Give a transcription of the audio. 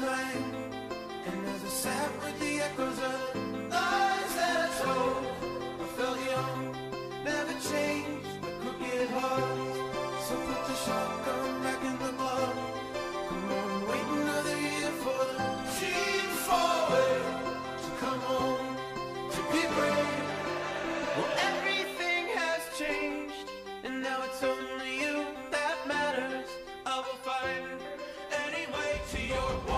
And as I sat with the echoes of lies that I told. I felt young, never changed, but could get So put the shotgun back in the glove Come on, wait another year for the To come home, to be brave. Well, everything has changed And now it's only you that matters. I will find any way to your